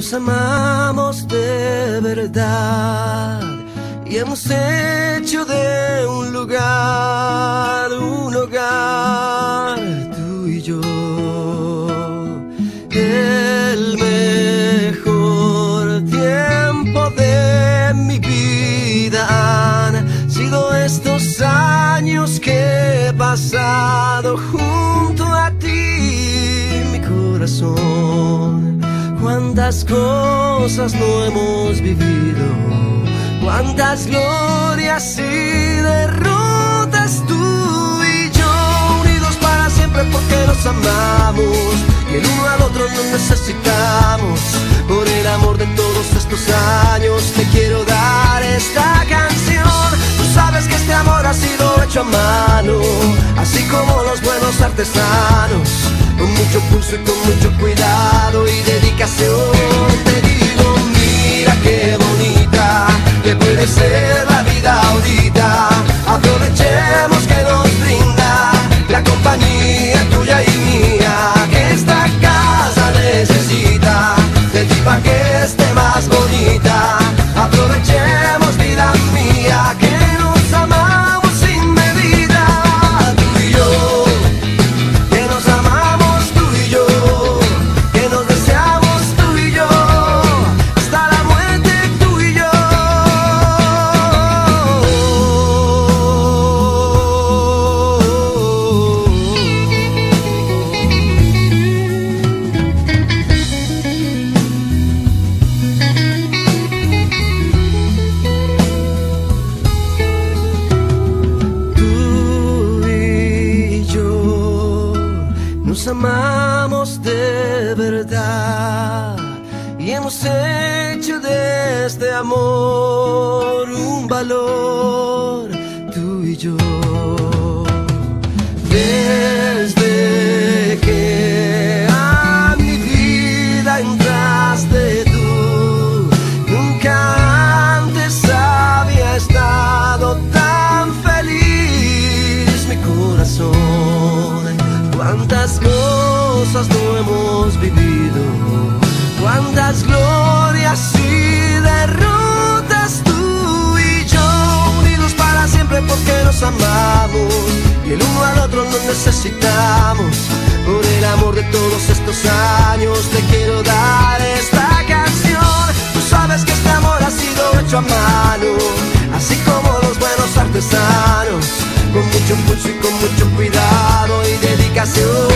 nos amamos de verdad y hemos hecho de un lugar un hogar tú y yo. El mejor tiempo de mi vida han sido estos años que he pasado junto a ti, mi corazón. Cuántas cosas no hemos vivido, cuántas glorias y derrotas tú y yo, unidos para siempre porque nos amamos y el uno al otro nos necesitamos. Por el amor de todos estos años te quiero dar esta canción. Tú sabes que este amor ha sido hecho a mano, así como los buenos artesanos, con mucho pulso y con mucho cuidado y dedicación. Te digo, mira qué bonita que puede ser nos amamos de verdad y hemos hecho de este amor un valor, tú y yo. Cuántas glorias y derrotas tú y yo, unidos para siempre porque nos amamos y el uno al otro nos necesitamos. Por el amor de todos estos años te quiero dar esta canción. Tú sabes que este amor ha sido hecho a mano, así como los buenos artesanos, con mucho pulso y con mucho cuidado y dedicación.